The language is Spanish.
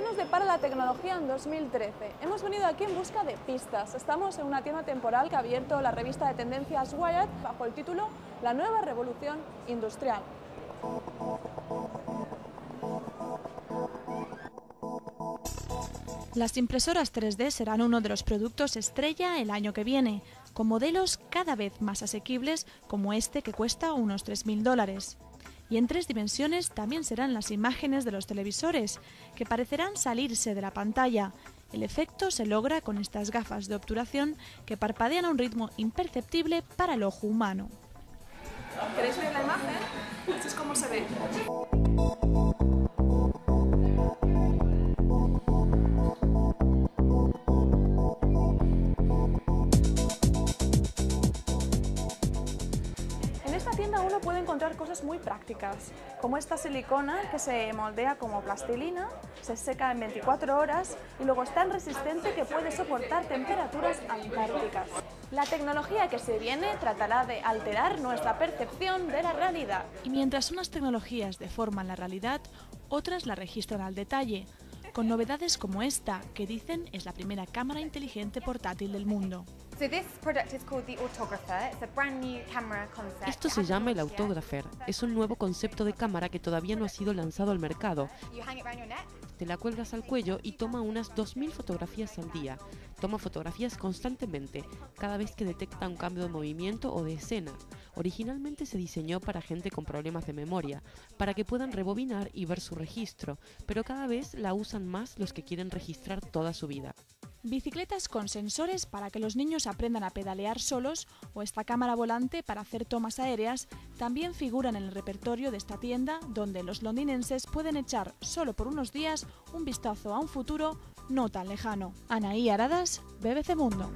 ¿Qué nos depara la tecnología en 2013? Hemos venido aquí en busca de pistas. Estamos en una tienda temporal que ha abierto la revista de tendencias Wired bajo el título La nueva revolución industrial. Las impresoras 3D serán uno de los productos estrella el año que viene, con modelos cada vez más asequibles como este que cuesta unos 3.000 dólares. Y en tres dimensiones también serán las imágenes de los televisores, que parecerán salirse de la pantalla. El efecto se logra con estas gafas de obturación que parpadean a un ritmo imperceptible para el ojo humano. ¿Queréis ver la imagen? Así es como se ve. Tienda uno puede encontrar cosas muy prácticas, como esta silicona que se moldea como plastilina, se seca en 24 horas y luego es tan resistente que puede soportar temperaturas antárticas. La tecnología que se viene tratará de alterar nuestra percepción de la realidad. Y mientras unas tecnologías deforman la realidad, otras la registran al detalle, con novedades como esta, que dicen es la primera cámara inteligente portátil del mundo. Esto se llama el Autographer. Es un nuevo concepto de cámara que todavía no ha sido lanzado al mercado. Te la cuelgas al cuello y toma unas 2.000 fotografías al día. Toma fotografías constantemente, cada vez que detecta un cambio de movimiento o de escena. Originalmente se diseñó para gente con problemas de memoria, para que puedan rebobinar y ver su registro, pero cada vez la usan más los que quieren registrar toda su vida. Bicicletas con sensores para que los niños aprendan a pedalear solos o esta cámara volante para hacer tomas aéreas también figuran en el repertorio de esta tienda donde los londinenses pueden echar solo por unos días un vistazo a un futuro no tan lejano. Anaí Aradas, BBC Mundo.